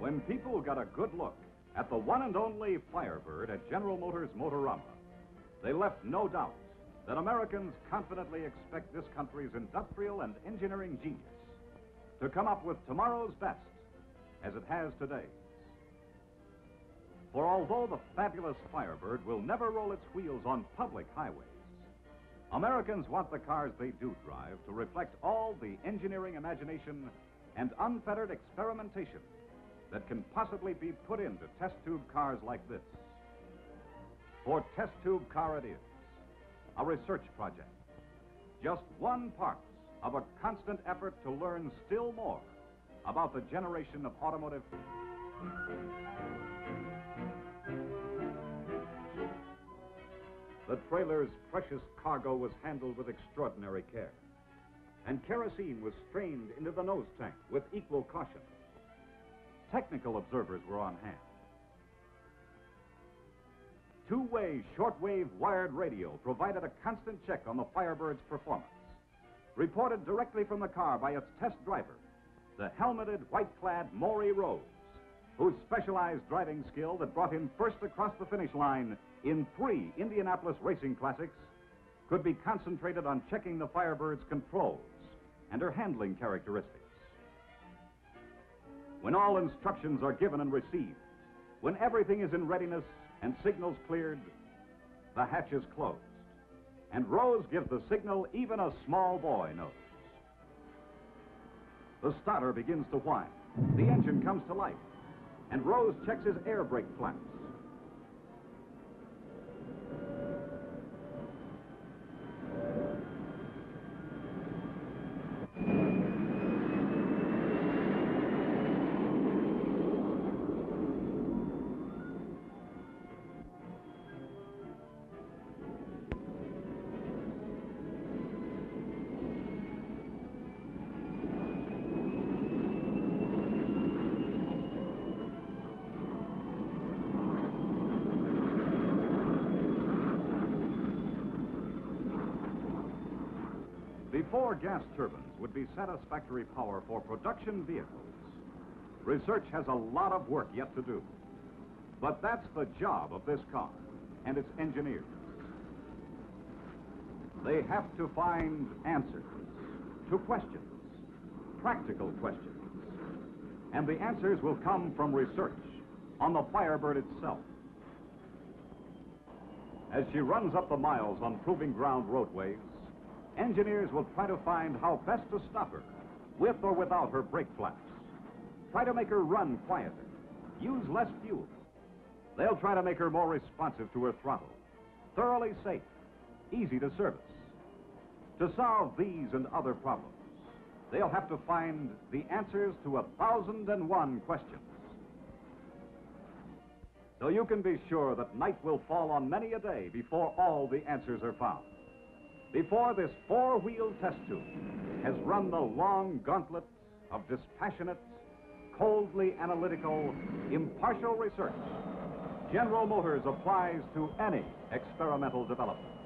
When people got a good look at the one and only Firebird at General Motors Motorama, they left no doubt that Americans confidently expect this country's industrial and engineering genius to come up with tomorrow's best as it has today's. For although the fabulous Firebird will never roll its wheels on public highways, Americans want the cars they do drive to reflect all the engineering imagination and unfettered experimentation that can possibly be put into test tube cars like this. For Test Tube Car it is, a research project. Just one part of a constant effort to learn still more about the generation of automotive. The trailer's precious cargo was handled with extraordinary care, and kerosene was strained into the nose tank with equal caution. Technical observers were on hand. Two-way shortwave wired radio provided a constant check on the Firebird's performance. Reported directly from the car by its test driver, the helmeted, white-clad Mauri Rose, whose specialized driving skill that brought him first across the finish line in three Indianapolis racing classics could be concentrated on checking the Firebird's controls and her handling characteristics. When all instructions are given and received, when everything is in readiness and signals cleared, the hatch is closed. And Rose gives the signal even a small boy knows. The starter begins to whine. The engine comes to life. And Rose checks his air brake flaps. Before gas turbines would be satisfactory power for production vehicles, research has a lot of work yet to do. But that's the job of this car and its engineers. They have to find answers to questions, practical questions. And the answers will come from research on the Firebird itself. As she runs up the miles on proving ground roadways, engineers will try to find how best to stop her, with or without her brake flaps. Try to make her run quieter, use less fuel. They'll try to make her more responsive to her throttle, thoroughly safe, easy to service. To solve these and other problems, they'll have to find the answers to a thousand and one questions. So you can be sure that night will fall on many a day before all the answers are found before this four-wheel test tube has run the long gauntlet of dispassionate, coldly analytical, impartial research General Motors applies to any experimental development.